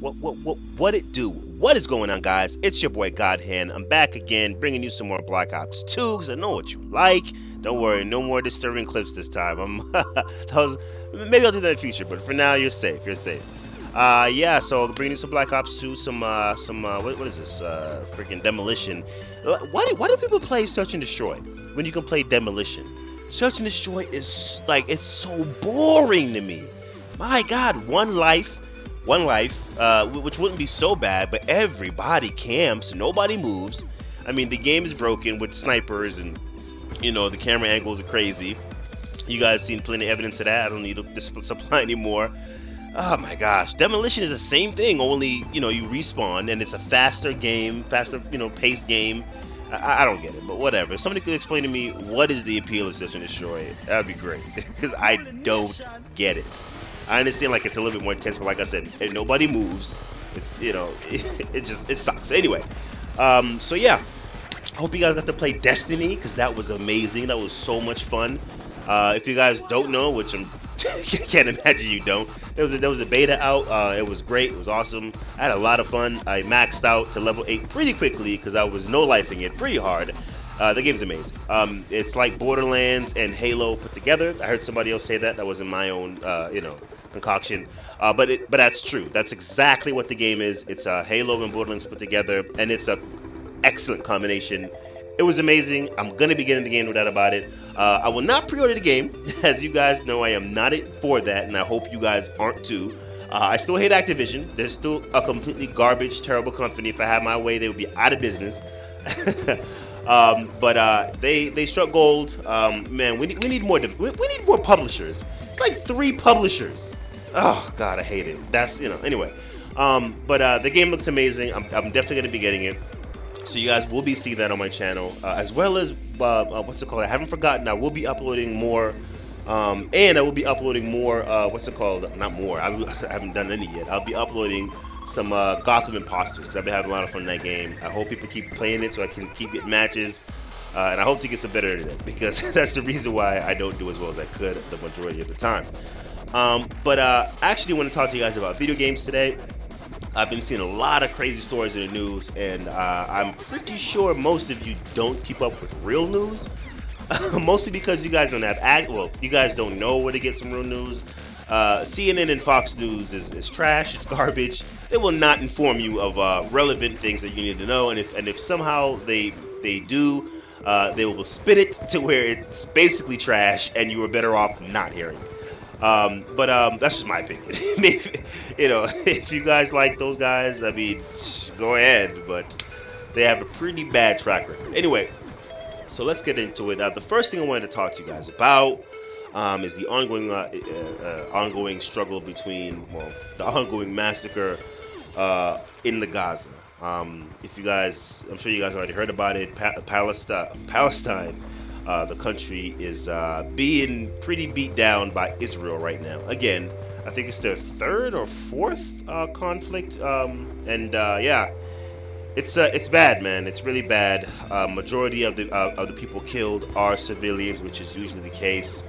What what what what it do? What is going on, guys? It's your boy Godhand. I'm back again, bringing you some more Black Ops 2 because I know what you like. Don't worry, no more disturbing clips this time. I'm that was maybe I'll do that in the future, but for now you're safe. You're safe. Uh, yeah. So bringing you some Black Ops 2, some uh, some uh, what, what is this? Uh, freaking demolition. Why do why do people play Search and Destroy when you can play demolition? Search and Destroy is like it's so boring to me. My God, one life one life, uh, which wouldn't be so bad, but everybody camps, nobody moves. I mean, the game is broken with snipers and, you know, the camera angles are crazy. You guys seen plenty of evidence of that. I don't need to supply anymore. Oh my gosh, Demolition is the same thing, only, you know, you respawn and it's a faster game, faster, you know, paced game. I, I don't get it, but whatever. If somebody could explain to me what is the appeal of Search and Destroy, that'd be great, because I don't get it. I understand like it's a little bit more intense, but like I said, if nobody moves. It's you know, it, it just it sucks. Anyway, um, so yeah, I hope you guys got to play Destiny because that was amazing. That was so much fun. Uh, if you guys don't know, which I'm can't imagine you don't, there was a, there was a beta out. Uh, it was great. It was awesome. I had a lot of fun. I maxed out to level eight pretty quickly because I was no lifing it pretty hard. Uh, the game's amazing. Um, it's like Borderlands and Halo put together. I heard somebody else say that. That wasn't my own, uh, you know, concoction. Uh, but it, but that's true. That's exactly what the game is. It's a Halo and Borderlands put together, and it's a excellent combination. It was amazing. I'm gonna be getting the game, no doubt about it. Uh, I will not pre-order the game, as you guys know. I am not it for that, and I hope you guys aren't too. Uh, I still hate Activision. They're still a completely garbage, terrible company. If I had my way, they would be out of business. um, but uh, they they struck gold. Um, man, we need, we need more. We need more publishers. It's like three publishers Oh god, I hate it. That's you know. Anyway, um, but uh, the game looks amazing. I'm, I'm definitely gonna be getting it. So you guys will be seeing that on my channel, uh, as well as uh, uh, what's it called? I haven't forgotten. I will be uploading more, um, and I will be uploading more. Uh, what's it called? Not more. I, I, haven't done any yet. I'll be uploading some uh, Gotham Impostors because I've been having a lot of fun in that game. I hope people keep playing it so I can keep getting matches. Uh, and I hope to get some better at it because that's the reason why I don't do as well as I could the majority of the time. Um, but uh, I actually want to talk to you guys about video games today. I've been seeing a lot of crazy stories in the news, and uh, I'm pretty sure most of you don't keep up with real news. Mostly because you guys don't have act. Well, you guys don't know where to get some real news. Uh, CNN and Fox News is, is, trash. It's garbage. They will not inform you of uh, relevant things that you need to know, and if and if somehow they they do, uh, they will spit it to where it's basically trash, and you are better off not hearing it. Um, but um, that's just my opinion. Maybe, you know, if you guys like those guys, I mean, go ahead. But they have a pretty bad track record. Anyway, so let's get into it. Uh, the first thing I wanted to talk to you guys about um, is the ongoing uh, uh ongoing struggle between, well, the ongoing massacre uh, in the Gaza. Um, if you guys, I'm sure you guys already heard about it. Pa- Palestine, Palestine uh, the country is uh, being pretty beat down by Israel right now. Again, I think it's their third or fourth uh, conflict, um, and uh, yeah, it's uh, it's bad, man. It's really bad. Uh, majority of the of the people killed are civilians, which is usually the case.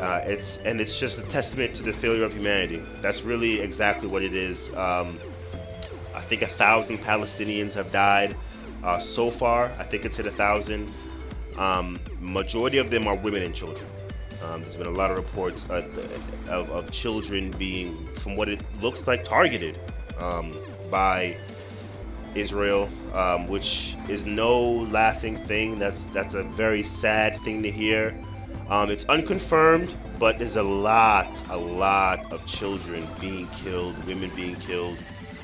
it's and it's just a testament to the failure of humanity. That's really exactly what it is. Um, I think a thousand Palestinians have died so far. I think it's hit a thousand. Um, majority of them are women and children. Um, there's been a lot of reports uh, of, of, children being, from what it looks like, targeted um, by Israel, um, which is no laughing thing. That's that's a very sad thing to hear. Um, it's unconfirmed, but there's a lot, a lot of children being killed, women being killed,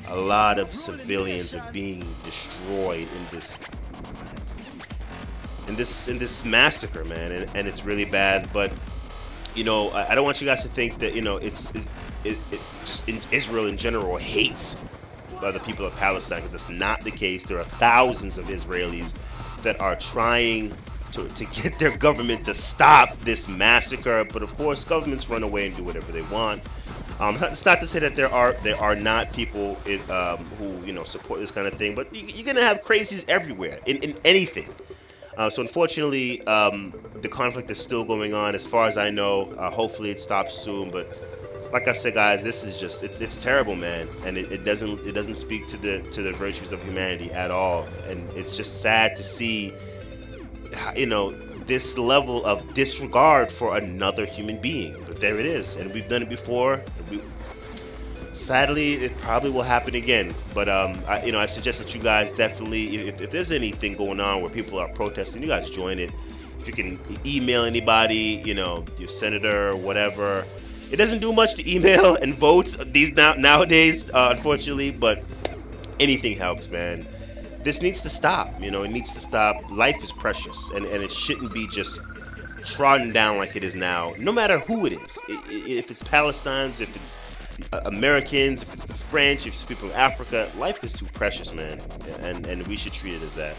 a lot of civilians are being destroyed in this in this in this massacre, man, and, and it's really bad. But you know, I, I, don't want you guys to think that you know it's it, it, it just in Israel in general hates the people of Palestine because that's not the case. There are thousands of Israelis that are trying to, to get their government to stop this massacre. But of course, governments run away and do whatever they want. Um, it's not to say that there are there are not people in, um, who you know support this kind of thing, but you, are gonna have crazies everywhere in, in anything. Uh, so unfortunately, um, the conflict is still going on. As far as I know, uh, hopefully it stops soon. But like I said, guys, this is just it's it's terrible, man, and it, it doesn't it doesn't speak to the to the virtues of humanity at all, and it's just sad to see, you know, this level of disregard for another human being. But there it is, and we've done it before. We, sadly, it probably will happen again. But um, I, you know, I suggest that you guys definitely, if, if there's anything going on where people are protesting, you guys join it. If you can email anybody, you know, your senator, whatever it doesn't do much to email and vote these now nowadays, uh, unfortunately, but anything helps, man. This needs to stop. You know, it needs to stop. Life is precious, and, and it shouldn't be just trodden down like it is now, no matter who it is. If it's Palestinians, if it's uh, Americans, if it's the French, if it's people in Africa, life is too precious, man, and, and we should treat it as that.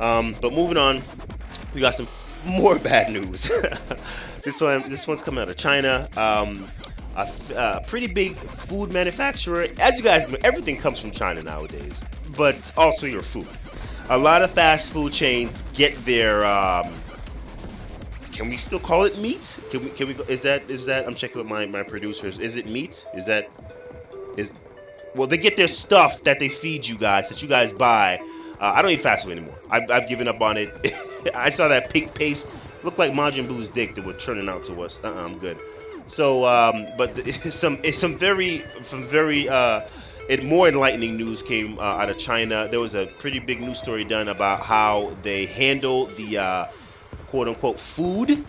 Um, but moving on, we got some more bad news. This one, this one's coming out of China. Um, a, a, pretty big food manufacturer. As you guys know, everything comes from China nowadays, but also your food. A lot of fast food chains get their. Um, can we still call it meat? Can we? Can we? Is that? Is that? I'm checking with my my producers. Is it meat? Is that? Is well, they get their stuff that they feed you guys that you guys buy. Uh, I don't eat fast food anymore. I've, I've given up on it. I saw that pink paste looked like Majin Buu's dick that were churning out to us. Uh-uh, I'm good. So, um, but it's some some very some very uh, it more enlightening news came uh, out of China. There was a pretty big news story done about how they handle the uh, quote unquote food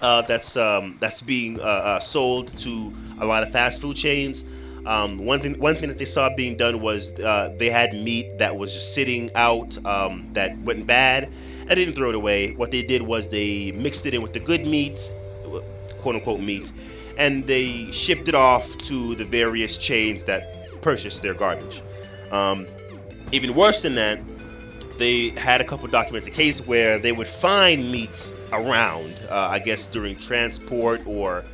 uh, that's um, that's being uh, uh, sold to a lot of fast food chains. Um, one thing one thing that they saw being done was uh, they had meat that was just sitting out um, that went bad I didn't throw it away. What they did was they mixed it in with the good meats, quote unquote meat, and they shipped it off to the various chains that purchased their garbage. Um, even worse than that, they had a couple documented cases where they would find meats around, uh, I guess during transport or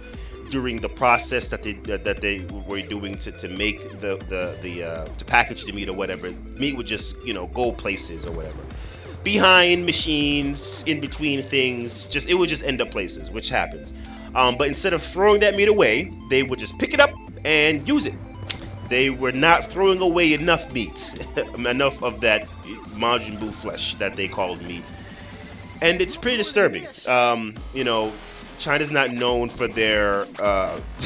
during the process that they that they were doing to, to make the the the uh, to package the meat or whatever. Meat would just you know go places or whatever behind machines, in between things. Just it would just end up places, which happens. Um, but instead of throwing that meat away, they would just pick it up and use it. They were not throwing away enough meat, enough of that Majin Buu flesh that they called meat, and it's pretty disturbing. Um, you know, China's not known for their uh,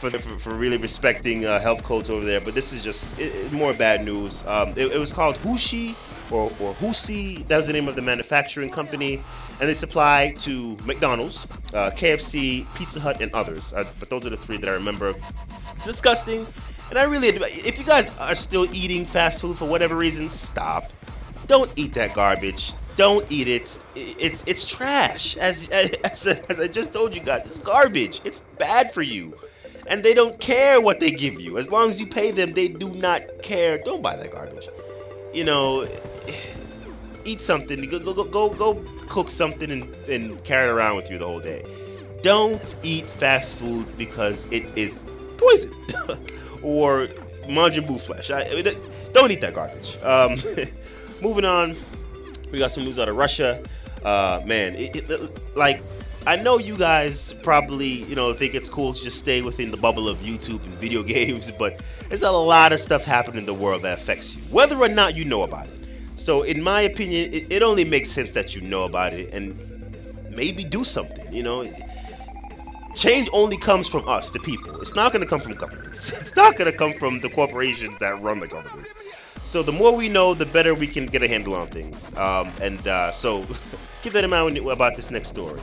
for, for, for, really respecting uh, health codes over there, but this is just it, more bad news. Um, it, it was called Hushi or, or Husi, that was the name of the manufacturing company, and they supply to McDonald's, uh, KFC, Pizza Hut, and others. Uh, but those are the three that I remember. It's disgusting, and I really, if you guys are still eating fast food for whatever reason, stop. Don't eat that garbage. Don't eat it. It's it's trash. As as, as I just told you guys, it's garbage. It's bad for you and they don't care what they give you. As long as you pay them, they do not care. Don't buy that garbage. You know, eat something. Go go go go cook something and, and carry it around with you the whole day. Don't eat fast food because it is poison or Majin Buu flesh. I, I mean, don't eat that garbage. Um, moving on, we got some news out of Russia. Uh, man, it, it, like I know you guys probably, you know, think it's cool to just stay within the bubble of YouTube and video games, but there's a lot of stuff happening in the world that affects you, whether or not you know about it. So, in my opinion, it, it only makes sense that you know about it and maybe do something, you know. Change only comes from us, the people. It's not going to come from governments. It's not going to come from the corporations that run the governments. So the more we know, the better we can get a handle on things. Um, and uh, so keep that in mind about this next story.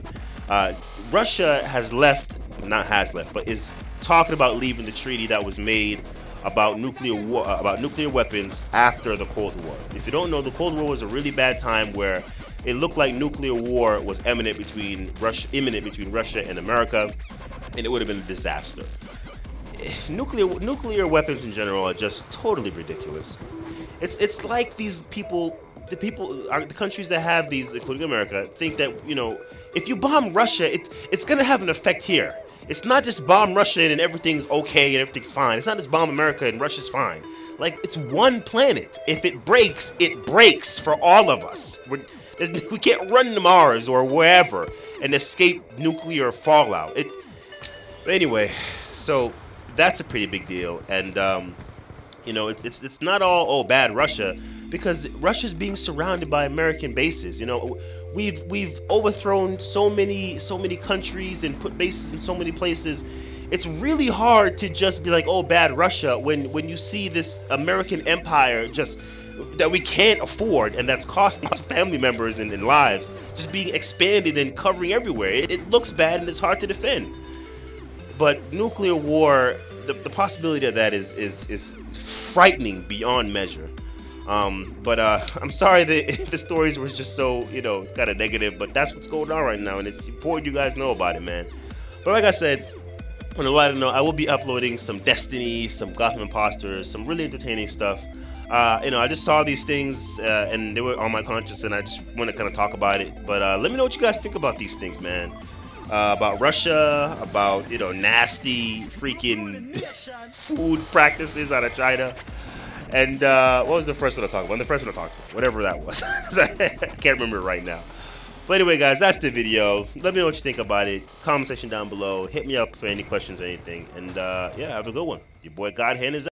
Uh, Russia has left, not has left, but is talking about leaving the treaty that was made about nuclear war, about nuclear weapons after the Cold War. If you don't know, the Cold War was a really bad time where it looked like nuclear war was imminent between Russia, imminent between Russia and America, and it would have been a disaster. Nuclear nuclear weapons in general are just totally ridiculous. It's it's like these people, the people, are the countries that have these, including America, think that you know if you bomb Russia, it, it's going to have an effect here. It's not just bomb Russia and everything's okay and everything's fine. It's not just bomb America and Russia's fine. Like, it's one planet. If it breaks, it breaks for all of us. We're, we can't run to Mars or wherever and escape nuclear fallout. It, anyway, so that's a pretty big deal, and um, you know, it's it's it's not all oh bad Russia because Russia's being surrounded by American bases. You know, we've we've overthrown so many so many countries and put bases in so many places. It's really hard to just be like, oh, bad Russia, when when you see this American empire just that we can't afford and that's costing us family members and, and lives just being expanded and covering everywhere. It, it, looks bad and it's hard to defend. But nuclear war, the, the possibility of that is is is frightening beyond measure. Um, but uh, I'm sorry that the stories was just so, you know, kind of negative, but that's what's going on right now, and it's important you guys know about it, man. But like I said, on a lighter note, I will be uploading some Destiny, some Gotham Impostors, some really entertaining stuff. Uh, you know, I just saw these things uh, and they were on my conscience, and I just want to kind of talk about it. But uh, let me know what you guys think about these things, man. Uh, about Russia, about you know nasty freaking food practices out of China. And uh, what was the first one I talked about? The first one I talked about, whatever that was. I can't remember right now. But anyway, guys, that's the video. Let me know what you think about it. Comment section down below. Hit me up for any questions or anything. And uh, yeah, have a good one. Your boy Godhand is